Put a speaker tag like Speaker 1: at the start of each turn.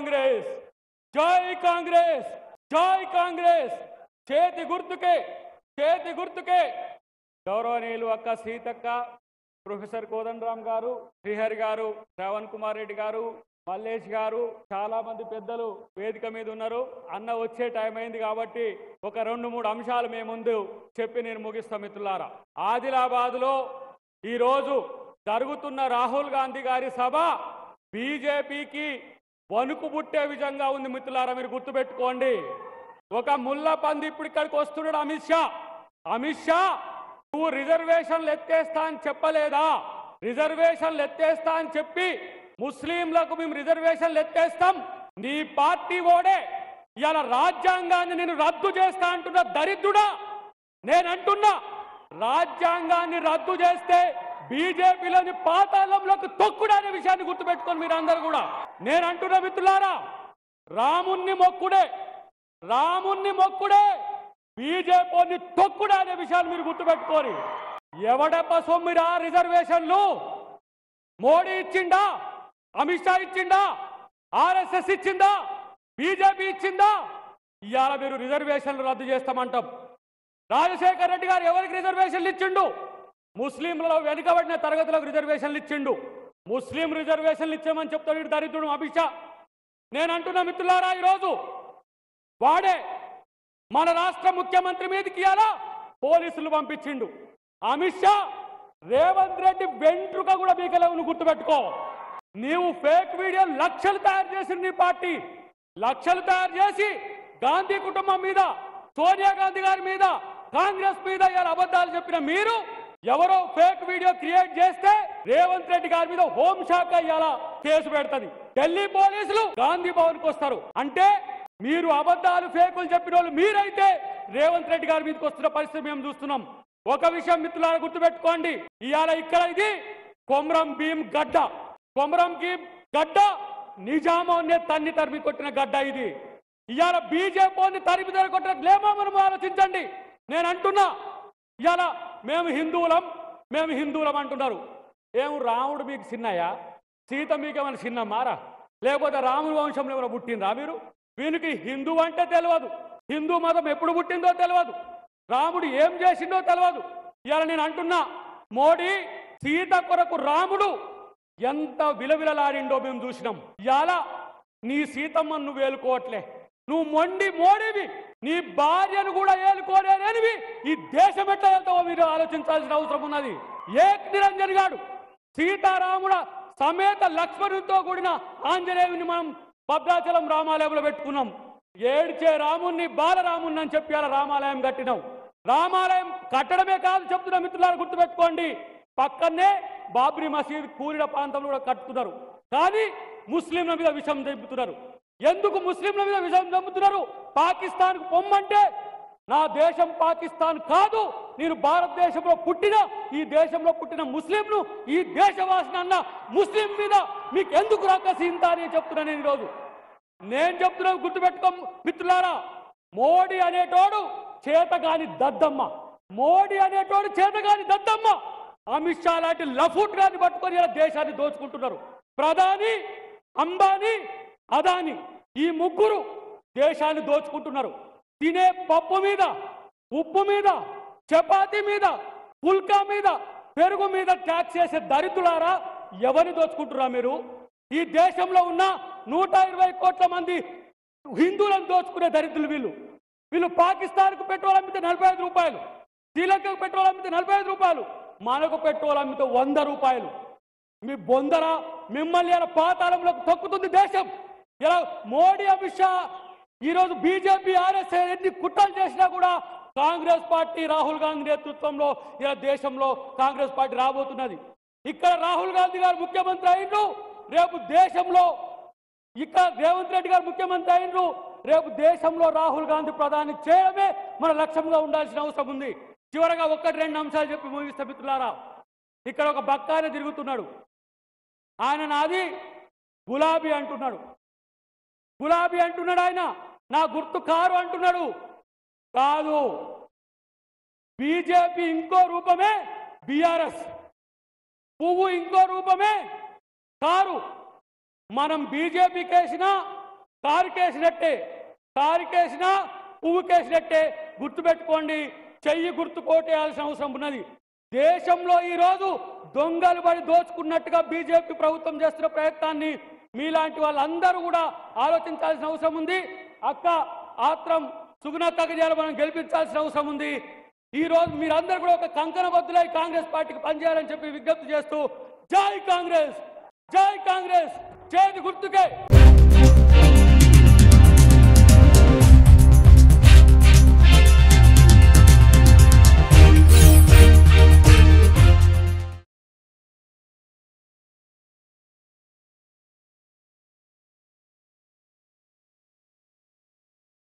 Speaker 1: కాంగ్రెస్. జై కాంగ్రెస్ జై కాంగ్రెస్. చేతి గుర్తుకే చేతి గుర్తుకే. గౌరవనీయులు అక్క సీతక్క ప్రొఫెసర్ కోదండరామ్ గారు శ్రీహరి గారు శ్రవణ్ కుమార్ రెడ్డి గారు మల్లేష్ గారు చాలా మంది పెద్దలు వేదిక మీద ఉన్నారు. అన్న వచ్చే టైం అయింది కాబట్టి ఒక రెండు మూడు అంశాలు మేము ముందు చెప్పి నేను ముగిస్తా మిత్రులారా. ఆదిలాబాద్లో ఈరోజు జరుగుతున్న రాహుల్ గాంధీ గారి సభ బీజేపీకి వణుకు పుట్టే విధంగా ఉంది మిత్రులారా మీరు గుర్తుపెట్టుకోండి. ఒక ముల్ల పంది ఇప్పుడు ఇక్కడికి వస్తున్నాడు అమిత్ షా. అమిత్ షా నువ్వు రిజర్వేషన్లు ఎత్తేస్తా అని చెప్పలేదా? రిజర్వేషన్లు ఎత్తేస్తా అని చెప్పి ముస్లింలకు మేము రిజర్వేషన్లు ఎత్తేస్తాం. నీ పార్టీ ఓడే. ఇలా రాజ్యాంగాన్ని నేను రద్దు చేస్తా అంటున్న దరిద్రుడా? నేనంటున్నా రాజ్యాంగాన్ని రద్దు చేస్తే బీజేపీలోని పాతాళంలోకి తొక్కుడు అనే విషయాన్ని గుర్తుపెట్టుకొని మీరు అందరు కూడా. నేను అంటున్న మిత్రులారా రాముణ్ణి మొక్కుడే రాముణ్ణి మొక్కుడే బీజేపీని తొక్కుడే అనే విషయాన్ని మీరు గుర్తుపెట్టుకోరు ఎవడెప్ప సొమ్మిరా రిజర్వేషన్లు? మోడీ ఇచ్చిండా? అమిత్ షా ఇచ్చిండా? ఆర్ఎస్ఎస్ ఇచ్చిందా? బీజేపీ ఇచ్చిందా? ఇవాళ మీరు రిజర్వేషన్లు రద్దు చేస్తామంటాం. రాజశేఖర రెడ్డి గారు ఎవరికి రిజర్వేషన్లు ఇచ్చిండు? ముస్లింలలో వెనుకబడిన తరగతులకు రిజర్వేషన్లు ఇచ్చిండు. ముస్లిం రిజర్వేషన్లు ఇచ్చామని చెప్తాడు ఇటు దరిద్రుడు అమిత్ షా నేను అంటున్నా మిత్రులారా ఈరోజు వాడే మన రాష్ట్ర ముఖ్యమంత్రి మీదకి ఇవాళ పోలీసులు పంపించిండు. అమిత్ షా రేవంత్ రెడ్డి వెంట్రుక కూడా బీకలేవు గుర్తుపెట్టుకో. నీవు ఫేక్ వీడియో లక్షలు తయారు చేసిండు నీ పార్టీ. లక్షలు తయారు చేసి గాంధీ కుటుంబం మీద సోనియా గాంధీ గారి మీద కాంగ్రెస్ మీద ఇలా అబద్ధాలు చెప్పిన మీరు ఎవరో ఫేక్ వీడియో క్రియేట్ చేస్తే రేవంత్ రెడ్డి గారి మీద హోంశాఖ ఇవాళ కేసు పెడుతుంది. ఢిల్లీ పోలీసులు గాంధీ భవన్కు వస్తారు. అంటే మీరు అబద్ధాలు ఫేకులు చెప్పిన వాళ్ళు మీరైతే రేవంత్ రెడ్డి గారి మీదకి వస్తున్న పరిస్థితి మేము చూస్తున్నాం. ఒక విషయం మిత్రులారా గుర్తుపెట్టుకోండి. ఇవాళ ఇక్కడ ఇది కొమరం భీం గడ్డ. కొమరం భీం గడ్డ నిజామాన్ని తన్ని తరిమి కొట్టిన గడ్డ ఇది. ఇవాళ బీజేపీని తరిమి తరి కొట్టిన లేమో మనం ఆలోచించండి. నేను అంటున్నా ఇవాళ మేము హిందువులం మేము హిందువులం అంటున్నారు. ఏం రాముడు మీకు చిన్నయ్యా? సీత మీకు ఏమైనా చిన్నమ్మారా లేకపోతే రాముడు వంశంలో ఏమైనా పుట్టిందా మీరు? వీనికి హిందూ అంటే తెలియదు హిందూ మతం ఎప్పుడు పుట్టిందో తెలియదు రాముడు ఏం చేసిందో తెలియదు ఇవాళ నేను అంటున్నా మోడీ సీత కొరకు రాముడు ఎంత విలవిలలాడిండో మేము చూసినాం. ఇవాళ నీ సీతమ్మను నువ్వు ఏలుకోవట్లే. నువ్వు మొండి మోడీవి. నీ భార్యను కూడా ఏలుకోలేనివి. ఈ దేశం ఎట్లా వెళ్తావో మీరు ఆలోచించాల్సిన అవసరం ఉన్నది. ఏక్ నిరంజన్ గాడు. సీతారాముడ సమేత లక్ష్మణుడితో కూడిన ఆంజనేయుని మనం భద్రాచలం రామాలయంలో పెట్టుకున్నాం. ఏడ్చే రాముణ్ణి బాలరాముణ్ణి అని చెప్పి అలా రామాలయం కట్టినాం. రామాలయం కట్టడమే కాదు చెప్తున్న మిత్రులారు గుర్తుపెట్టుకోండి. పక్కనే బాబ్రీ మసీద్ కూలిన ప్రాంతంలో కూడా కట్టుతున్నారు కానీ ముస్లింల మీద విషం చంపుతున్నారు ఎందుకు ముస్లింల మీద విషం చంపుతున్నారు పాకిస్తాన్కు పొమ్మంటే నా దేశం పాకిస్తాన్ కాదు నేను భారతదేశంలో పుట్టిన ఈ దేశంలో పుట్టిన ముస్లింను ఈ దేశవాసిన అన్న ముస్లిం మీద మీకు ఎందుకు రాకసి ఇంత అని చెప్తున్నా నేను ఈరోజు. నేను చెప్తున్నా గుర్తుపెట్టుకో మిత్రులారా. మోడీ అనేటోడు చేతగాని దద్దమ్మ. మోడీ అనేటోడు చేతగాని దద్దమ్మ. అమిత్ షా లాంటి లఫూట్ గాని పట్టుకొని ఇలా దేశాన్ని దోచుకుంటున్నారు. ప్రధాని అంబానీ అదాని ఈ ముగ్గురు దేశాన్ని దోచుకుంటున్నారు. తినే పప్పు మీద ఉప్పు మీద చపాతీ మీద పుల్కా మీద పెరుగు మీద ట్యాక్స్ చేసే దరిద్రులారా ఎవరిని దోచుకుంటురా మీరు? ఈ దేశంలో ఉన్న నూట ఇరవై కోట్ల మంది హిందువులను దోచుకునే దరిద్రులు వీళ్ళు. వీళ్ళు పాకిస్తాన్కు పెట్రోల్ అమ్మితే నలభై ఐదు రూపాయలు శ్రీలంకకు పెట్రోల్ అమ్మితే నలభై ఐదు రూపాయలు మనకు పెట్రోల్ అమ్మితే వంద రూపాయలు. మీ బొందర మిమ్మల్ని ఇలా పాతాళంలోకి తొక్కుతుంది దేశం. ఇలా మోడీ అమిత్ షా ఈరోజు బీజేపీ ఆర్ఎస్ఐ ఎన్ని కుట్రలు చేసినా కూడా కాంగ్రెస్ పార్టీ రాహుల్ గాంధీ నేతృత్వంలో ఇలా దేశంలో కాంగ్రెస్ పార్టీ రాబోతున్నది. ఇక్కడ రాహుల్ గాంధీ గారు ముఖ్యమంత్రి అయినరు రేపు దేశంలో ఇక్కడ రేవంత్ రెడ్డి గారు ముఖ్యమంత్రి అయినరు రేపు దేశంలో రాహుల్ గాంధీ ప్రధాని చేయడమే మన లక్ష్యంగా ఉండాల్సిన అవసరం ఉంది. చివరగా ఒక్కటి రెండు అంశాలు చెప్పి ముగిస్తే మిత్రులారా. ఇక్కడ ఒక బక్కాయన తిరుగుతున్నాడు. ఆయన నాది గులాబీ అంటున్నాడు. గులాబీ అంటున్నాడు ఆయన నా గుర్తు కారు అంటున్నాడు. కాదు. బీజేపీ ఇంకో రూపమే బీఆర్ఎస్. పువ్వు ఇంకో రూపమే కారు. మనం బీజేపీ కేసిన కారు కేసినట్టే కారు కారుకేసినట్టే పువ్వు కేసినట్టే. గుర్తుపెట్టుకోండి చెయ్యి గుర్తు కోటేయాల్సిన అవసరం ఉన్నది. దేశంలో ఈరోజు దొంగలు పడి దోచుకున్నట్టుగా బీజేపీ ప్రభుత్వం చేస్తున్న ప్రయత్నాన్ని మీలాంటి వాళ్ళందరూ కూడా ఆలోచించాల్సిన అవసరం ఉంది. అక్క ఆత్రం సుగుణత్తకు చేయాలి మనం గెలిపించాల్సిన అవసరం ఉంది. ఈ రోజు మీరందరూ కూడా ఒక కంకణ బద్దులై కాంగ్రెస్ పార్టీకి పనిచేయాలని చెప్పి విజ్ఞప్తి చేస్తూ జై కాంగ్రెస్! జై కాంగ్రెస్! చేతి గుర్తుకే!